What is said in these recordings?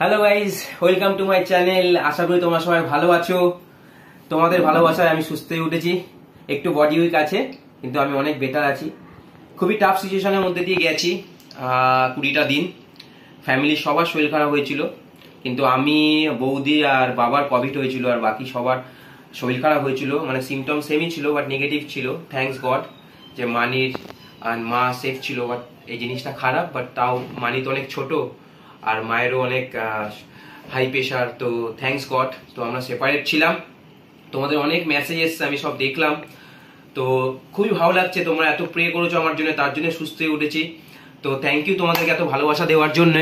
Hello guys welcome to my channel আশা করি তোমরা সবাই ভালো আছো। তোমাদের ভালোবাসায় আমি সুস্থ হয়ে উঠেছি। একটু বডি উইক আছে, কিন্তু আমি অনেক বেটার আছি। খুবই টাফ সিচুয়েশনের মধ্যে দিয়ে গেছি কুড়িটা দিন। ফ্যামিলির সবার শরীর খারাপ হয়েছিল, কিন্তু আমি, বৌদি আর বাবার কোভিড হয়েছিল আর বাকি সবার শরীর খারাপ হয়েছিল। মানে সিমটম সেমই ছিল বাট নেগেটিভ ছিল। থ্যাঙ্কস গড যে মানির আর মা সেফ ছিল বাট এই জিনিসটা খারাপ বাট তাও মানি তো অনেক ছোট। আর মায়েরও অনেক হাই প্রেশার তো থ্যাংকস গড তো আমরা সেপারেট ছিলাম। তোমাদের অনেক মেসেজ এসছে, আমি সব দেখলাম। তো খুবই ভালো লাগছে, তোমরা এত প্রে করেছ আমার জন্য, তার জন্য সুস্থ হয়ে উঠেছি। তো থ্যাংক ইউ তোমাদেরকে এত ভালোবাসা দেওয়ার জন্য।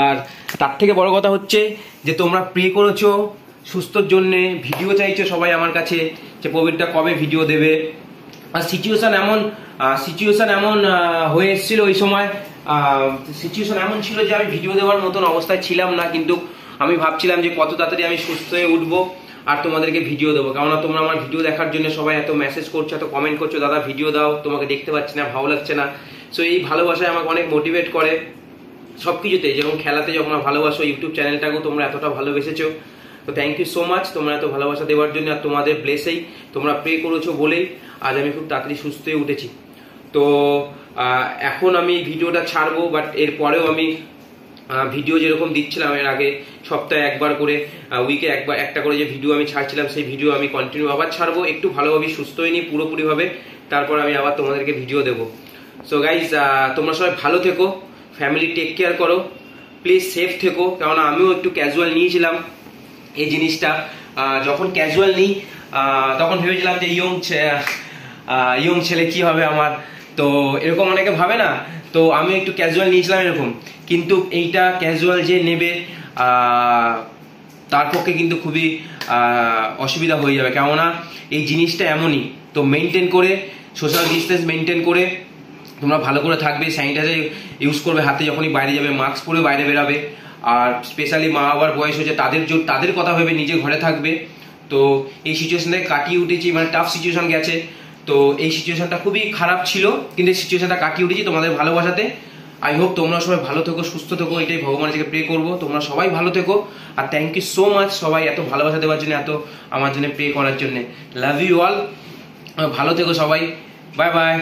আর তার থেকে বড় কথা হচ্ছে যে, তোমরা প্রে করেছ সুস্থর জন্যে ভিডিও চাইছো সবাই আমার কাছে যে প্রবীরটা কবে ভিডিও দেবে? সিচুয়েশন এমন সিচুয়েশন এমন হয়ে এসেছিল ওই সময়। সিচুয়েশন এমন ছিল যে আমি ভিডিও দেওয়ার মতন অবস্থায় ছিলাম না, কিন্তু আমি ভাবছিলাম যে কত তাড়াতাড়ি আমি সুস্থ হয়ে উঠবো আর তোমাদেরকে ভিডিও দেবো। কেননা তোমরা আমার ভিডিও দেখার জন্য সবাই এত মেসেজ করছ, এত কমেন্ট করছ, দাদা ভিডিও দাও, তোমাকে দেখতে পাচ্ছি না, ভালো লাগছে না। সো এই ভালোবাসায় আমাকে অনেক মোটিভেট করে সবকিছুতে। যেমন খেলাতে যখন ভালোবাসো ইউটিউব চ্যানেলটাকেও তোমরা এতটা ভালোবেসেছো। তো থ্যাংক ইউ সো মাচ তোমরা এত ভালোবাসা দেওয়ার জন্য আর তোমাদের ব্লেসেই তোমরা প্রে করেছ বলেই। আজ আমি খুব তাড়াতাড়ি সুস্থ হয়ে উঠেছি। তো এখন আমি ভিডিওটা ছাড়বো বাট এরপরেও আমি ভিডিও যেরকম দিচ্ছিলাম এর আগে, সপ্তাহে একবার করে উইকে একবার, একটা করে যে ভিডিও আমি ছাড়ছিলাম, সেই ভিডিও আমি কন্টিনিউ আবার ছাড়বো। একটু ভালোভাবে সুস্থ হয়ে নিই পুরোপুরিভাবে তারপর আমি আবার তোমাদেরকে ভিডিও দেবো। সো গাইজ তোমরা সবাই ভালো থেকো ফ্যামিলি টেক কেয়ার করো প্লিজ সেফ থেকো, কেননা আমিও একটু ক্যাজুয়াল নিয়েছিলাম এই জিনিসটা। যখন ক্যাজুয়াল নিই তখন ভেবেছিলাম যে, ইয়ং ইয়ং ছেলে কি হবে আমার? তো এরকম অনেকে ভাবে না। তো আমি একটু ক্যাজুয়াল নিয়েছিলাম এরকম। কিন্তু এইটা ক্যাজুয়াল যে নেবে তার পক্ষে কিন্তু খুবই অসুবিধা হয়ে যাবে। কেননা এই জিনিসটা এমনই। তো মেনটেন করে সোশ্যাল ডিস্টেন্স মেনটেন করে, তোমরা ভালো করে থাকবে স্যানিটাইজার ইউজ করবে, হাতে যখনই বাইরে যাবে মাস্ক পরে বাইরে বেরাবে। আর স্পেশালি মা বাবার বয়স হয়েছে, তাদের জন্য তাদের কথা ভেবে নিজে ঘরে থাকবে। তো এই সিচুয়েশনটাকে কাটিয়ে উঠেছি মানে টাফ সিচুয়েশন গেছে। তো এই সিচুয়েশনটা খুবই খারাপ ছিল, কিন্তু এই সিচুয়েশনটা কাটিয়ে উঠেছি তোমাদের ভালোবাসাতে। আই হোপ তোমরা সবাই ভালো থেকো, সুস্থ থেকো, এটাই ভগবানের থেকে প্রে করব। তোমরা সবাই ভালো থেকো, আর থ্যাংক ইউ সো মাচ সবাই এত ভালোবাসা দেওয়ার জন্য, এত আমার জন্য প্রে করার জন্য। লাভ ইউ অল ভালো থেকো সবাই। Bye bye